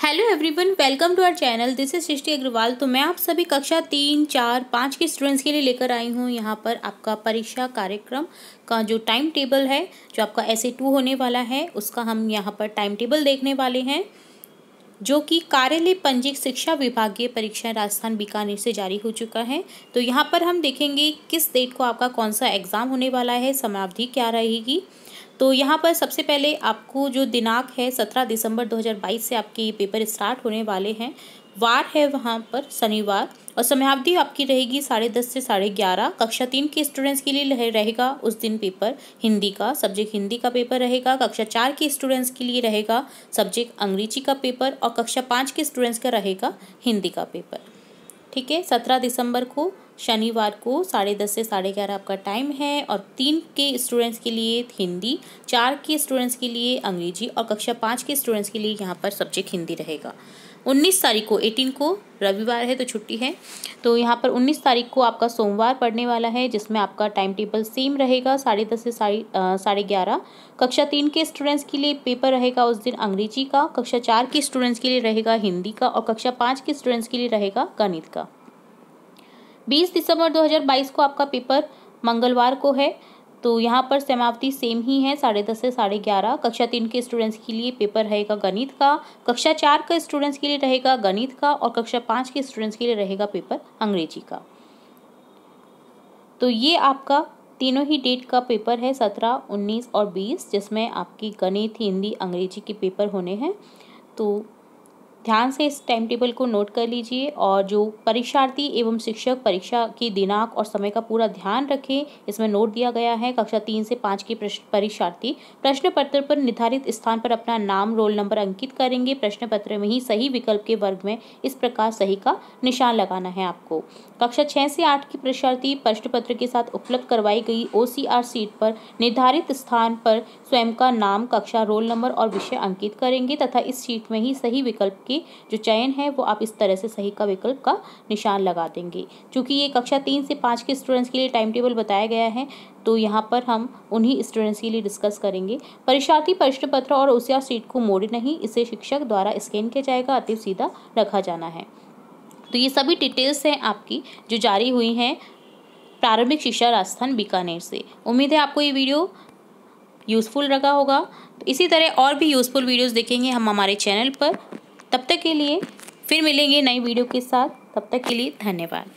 Hello everyone welcome to our channel this is Srishti Agarwal तो मैं आप सभी कक्षा तीन, चार, पाँच के स्टूडेंट्स के लिए लेकर आई हूँ यहाँ पर आपका परीक्षा कार्यक्रम का जो टाइम टेबल है, जो आपका ऐसे टू होने वाला है, उसका हम यहाँ पर टाइम टेबल देखने वाले हैं, जो कि कार्यालय पंजीक शिक्षा विभागीय परीक्षा राजस्थान बीकानेर से जारी हो चुका है। तो यहाँ पर हम देखेंगे किस डेट को आपका कौन सा एग्ज़ाम होने वाला है, समयावधि क्या रहेगी। तो यहाँ पर सबसे पहले आपको जो दिनांक है सत्रह दिसंबर 2022 से आपके पेपर स्टार्ट होने वाले हैं। वार है वहाँ पर शनिवार और समयावधि आपकी रहेगी साढ़े दस से साढ़े ग्यारह। कक्षा तीन के स्टूडेंट्स के लिए रहेगा उस दिन पेपर, हिंदी का। सब्जेक्ट हिंदी का पेपर रहेगा। कक्षा चार के स्टूडेंट्स के लिए रहेगा सब्जेक्ट अंग्रेज़ी का पेपर और कक्षा पाँच के स्टूडेंट्स का रहेगा हिंदी का पेपर। ठीक है, सत्रह दिसंबर को शनिवार को साढ़े दस से साढ़े ग्यारह आपका टाइम है और तीन के स्टूडेंट्स के लिए हिंदी, चार के स्टूडेंट्स के लिए अंग्रेज़ी और कक्षा पाँच के स्टूडेंट्स के लिए यहाँ पर सब्जेक्ट हिंदी रहेगा। उन्नीस तारीख को एटीन को रविवार है तो छुट्टी है। तो यहाँ पर उन्नीस तारीख को आपका सोमवार पड़ने वाला है, जिसमें आपका टाइम टेबल सेम रहेगा, साढ़े दस से साढ़े साढ़े ग्यारह। कक्षा तीन के स्टूडेंट्स के लिए पेपर रहेगा उस दिन अंग्रेज़ी का, कक्षा चार के स्टूडेंट्स के लिए रहेगा हिंदी का और कक्षा पाँच के स्टूडेंट्स के लिए रहेगा गणित का। बीस दिसंबर 2022 को आपका पेपर मंगलवार को है तो यहाँ पर समाप्ति सेम ही है, साढ़े दस से साढ़े ग्यारह। कक्षा तीन के स्टूडेंट्स के लिए पेपर रहेगा गणित का, कक्षा चार के स्टूडेंट्स के लिए रहेगा गणित का, और कक्षा पाँच के स्टूडेंट्स के लिए रहेगा पेपर अंग्रेज़ी का। तो ये आपका तीनों ही डेट का पेपर है, सत्रह, उन्नीस और बीस, जिसमें आपकी गणित, हिंदी, अंग्रेज़ी के पेपर होने हैं। तो ध्यान से इस टाइम टेबल को नोट कर लीजिए और जो परीक्षार्थी एवं शिक्षक परीक्षा की दिनांक और समय का पूरा ध्यान रखें, इसमें नोट दिया गया है। कक्षा तीन से पाँच के परीक्षार्थी प्रश्न पत्र पर निर्धारित स्थान पर अपना नाम रोल नंबर अंकित करेंगे। प्रश्न पत्र में ही सही विकल्प के वर्ग में इस प्रकार सही का निशान लगाना है आपको। कक्षा छः से आठ के परीक्षार्थी प्रश्न पत्र के साथ उपलब्ध करवाई गई ओ सीट पर निर्धारित स्थान पर स्वयं का नाम, कक्षा रोल नंबर और विषय अंकित करेंगे तथा इस सीट में ही सही विकल्प के जो चयन है, वो आप इस तरह से सही का विकल्प का निशान लगा देंगे। क्योंकि ये कक्षा तीन से पाँच के स्टूडेंट्स के लिए टाइम टेबल बताया गया है तो यहाँ पर हम उन्हीं स्टूडेंट्स के लिए डिस्कस करेंगे। परीक्षार्थी प्रश्न पत्र और उस सीट को मोड़े नहीं, इसे शिक्षक द्वारा स्कैन किया जाएगा अति सीधा रखा जाना है। तो ये सभी डिटेल्स हैं आपकी, जो जारी हुई हैं प्रारंभिक शिक्षा राजस्थान बीकानेर से। उम्मीद है आपको ये वीडियो यूज़फुल लगा होगा। तो इसी तरह और भी यूज़फुल वीडियोस देखेंगे हम हमारे चैनल पर। तब तक के लिए फिर मिलेंगे नई वीडियो के साथ। तब तक के लिए धन्यवाद।